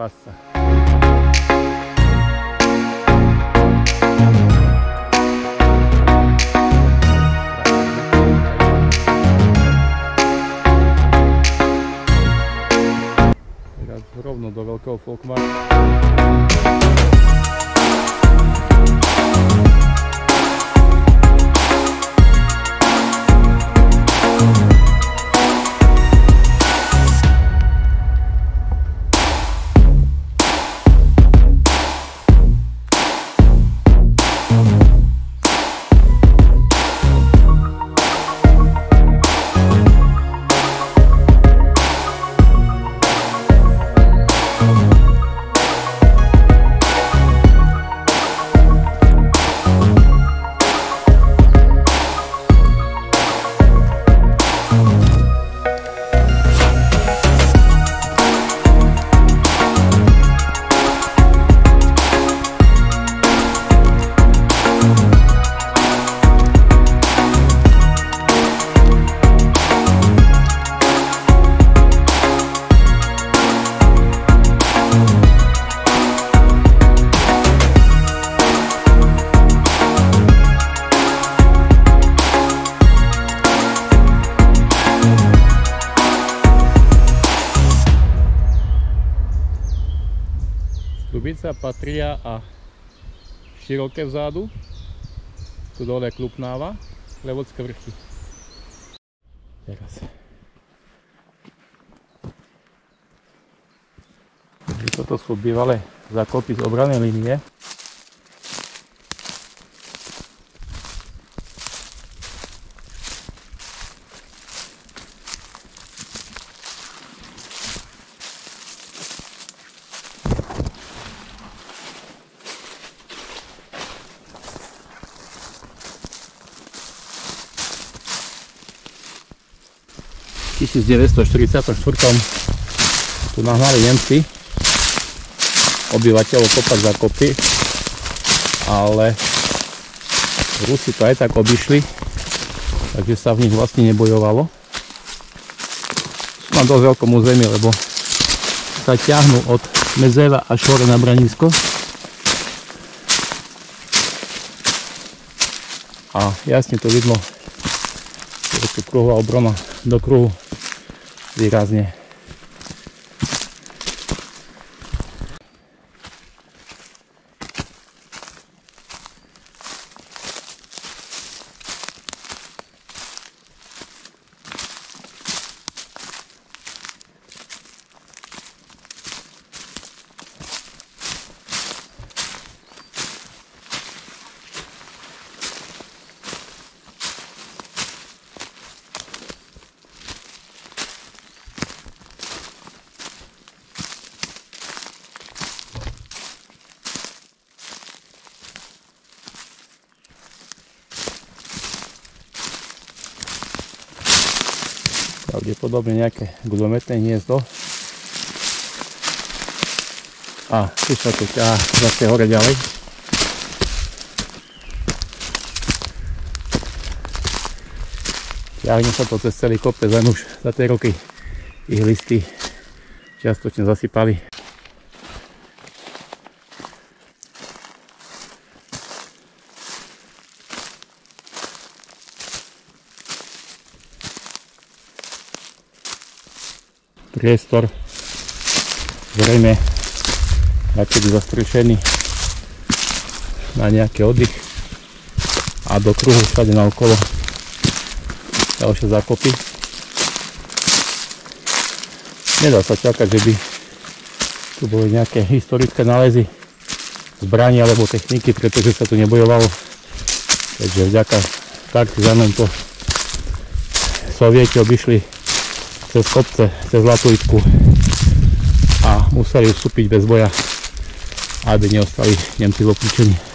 Спасса. Teraz równo do Wielkiego Folkmarku. Trubica patria a široké vzadu. Tu dole klupnáva. Levodské vrchy. Teraz. Toto sú bývalé zakopy z obranej linie. 1944 tu nahnali Nemci obyvateľov kopať za kopy, ale Rusi to aj tak obišli, takže sa v nich vlastne nebojovalo. Sú na dosť veľkom území, lebo sa ťahnú od Mezeva až hore na Branisko. A jasne to vidno, je tu kruhová obrana do kruhu výrazne. Pravdepodobne nejaké guľometné hniezdo. A tu sa to ťahá zase hore ďalej. Ťahne sa to cez celý kopec, len už za tie roky ich listy čiastočne zasypali. Priestor zrejme nakedy zastrešený na nejaký oddych a do kruhu všade na okolo ďalšie zákopy. Nedá sa čakať, že by tu boli nejaké historické nálezy zbraní alebo techniky, pretože sa tu nebojovalo. Takže vďaka partizanom to sovieti obišli cez kopce, cez Latuitku a museli vstúpiť bez boja, aby neostali Nemci v obklúčení.